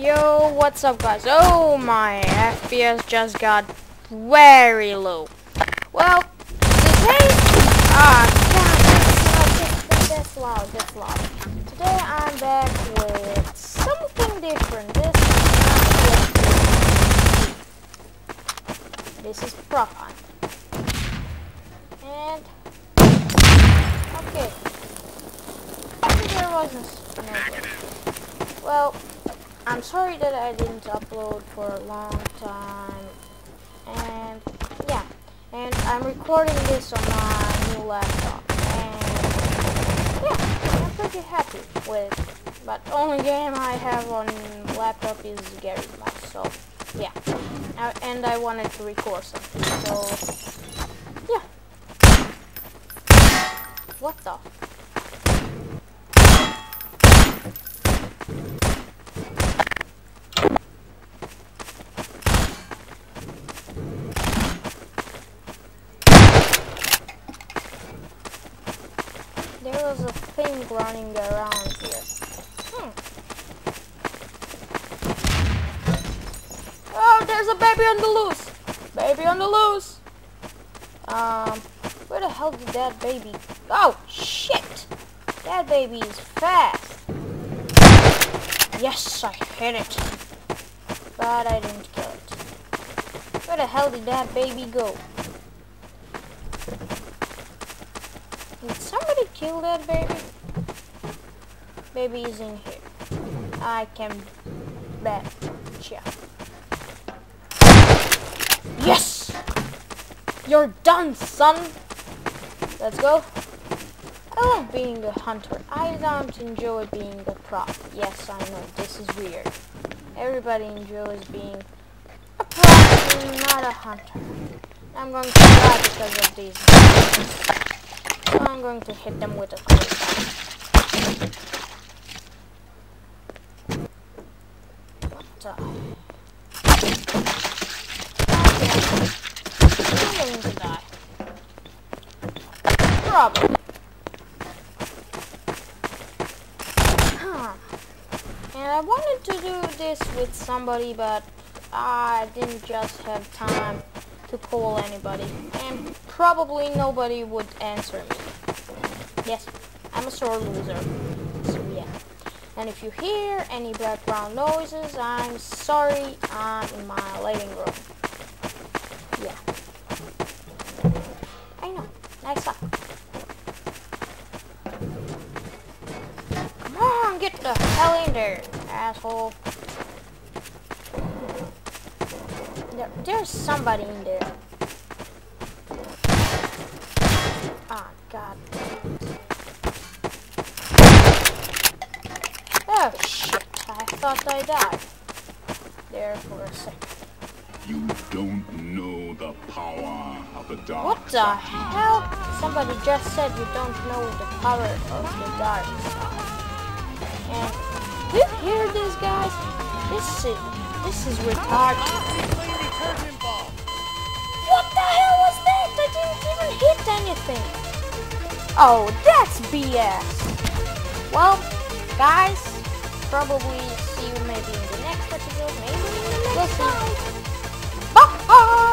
Yo, what's up guys? Oh my FPS just got very low. Well, today, ah, God, that's, that's loud, that's loud. Today I'm back with something different. This is This is Profile. And, okay. Maybe there wasn't no Well, I'm sorry that I didn't upload for a long time. And yeah, and I'm recording this on my new laptop. And yeah, I'm pretty happy with But only game I have on laptop is Garry's Mod. So yeah, uh, and I wanted to record something. So yeah. What the? There was a thing running around here. Hmm. Oh, there's a baby on the loose. Baby on the loose. Um, where the hell did that baby? Oh, shit. That baby is fast. Yes, I hit it. But I didn't kill it. Where the hell did that baby go? Did somebody kill that baby? Baby is in here. I can bet. Yeah. Yes! You're done, son! Let's go. I love being a hunter. I don't enjoy being a prop. Yes, I know, this is weird. Everybody enjoys being a prop, not a hunter. I'm going to die because of these. I'm going to hit them with a close What the? Probably. Huh. And I wanted to do this with somebody, but I didn't just have time to call anybody. And probably nobody would answer me. Yes, I'm a sore loser. So yeah. And if you hear any background noises, I'm sorry. I'm in my living room. Yeah. I know. Nice up. Come on, get the hell in there, asshole. There, there's somebody in there. Ah, oh, God. Oh, shit. I thought I died. There for a second. You don't know the power of the dark What the hell? Somebody just said you don't know the power of the dark side. And you hear this, guys? This is this is retarded. What the hell was that? I didn't even hit anything. Oh, that's BS. Well, guys, probably see you maybe in the next episode, maybe in the next we'll see. Bye!